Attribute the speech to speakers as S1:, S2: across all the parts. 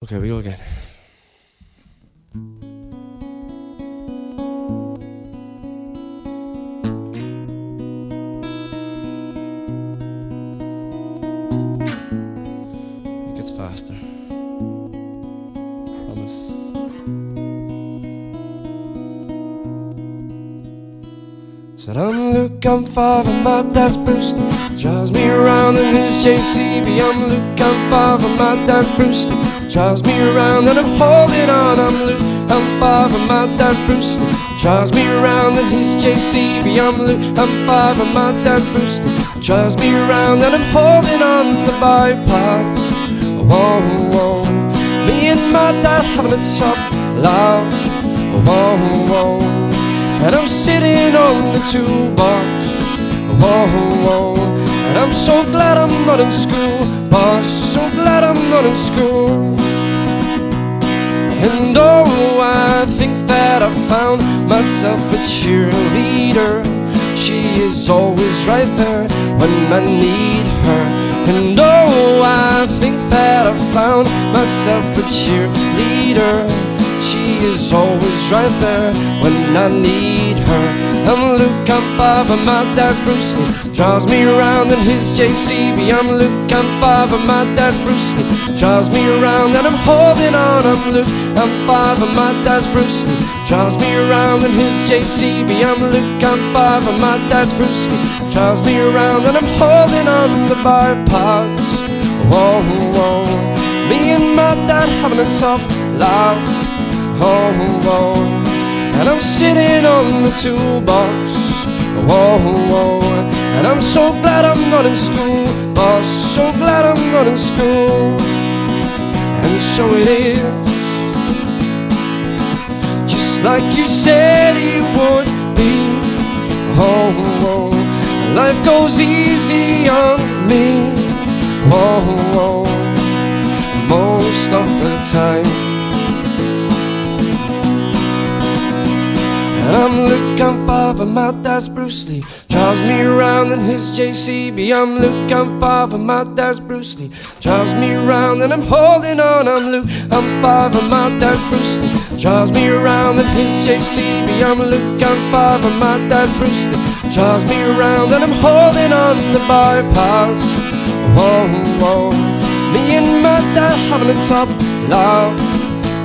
S1: Okay, we go again. It gets faster. Promise. Said oh, I'm Luke, I'm five, and my dad's Lee. Drives me around in his JCB. I'm Luke, I'm five, and my dad's Lee. Drives me around and I'm holding on. I'm Luke, I'm five, and my dad's Lee. Drives me around in his JCB. I'm Luke, I'm five, and my dad's Lee. Drives me around and I'm holding on the bypass. Whoa, whoa. Me and my dad having a top loud. Whoa, whoa. And I'm sitting on the toolbox. Whoa, whoa. And I'm so glad I'm not in school, boss. So glad I'm not in school. And oh, I think that I found myself a cheerleader. She is always right there when I need her. And oh, I think that I found myself a cheerleader. Is always right there when I need her. I'm Luke, I'm five, and my dad's Bruce Lee. Drives me around in his JCB. I'm Luke, I'm five, and my dad's Bruce Lee. Drives me around and I'm holding on. I'm Luke, I'm five, and my dad's Bruce Lee. Drives me around in his JCB. I'm Luke, I'm five, and my dad's Bruce Lee. Drives me around and I'm holding on the bypass. Whoa, whoa. Me and my dad having a tough life oh, whoa. And I'm sitting on the toolbox, whoa, whoa. And I'm so glad I'm not in school, boss, so glad I'm not in school. And so it is, just like you said it would be, oh, whoa. Life goes easy on me, whoa, whoa. Most of the time. I'm Luke, I'm five, and my dad's Bruce Lee. Drives me around in his JCB. I'm Luke, I'm five, and my dad's Bruce Lee. Drives me around and I'm holding on. I'm Luke, I'm five, and my dad's Bruce Lee. Drives me around in his JCB. I'm Luke, I'm five, and my dad's Bruce Lee. Drives me around and I'm holding on the bypass. Whoa, whoa. Me and my dad having a top love.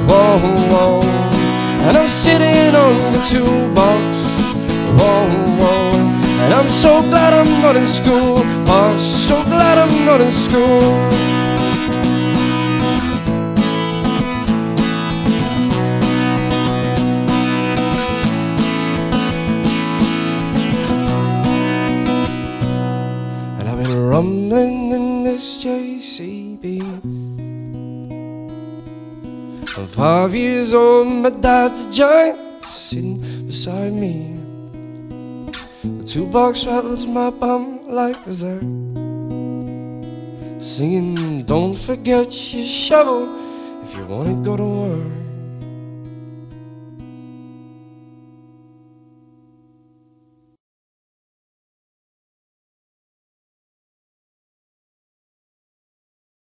S1: Whoa, whoa. And I'm sitting on the toolbox. Whoa, whoa. And I'm so glad I'm not in school. Oh, so glad I'm not in school. And I've been rumbling in this JCB I'm five years old, my dad's a giant sitting beside me. The toolbox rattles my bum like a dessert. Singing, don't forget your shovel if you wanna go to.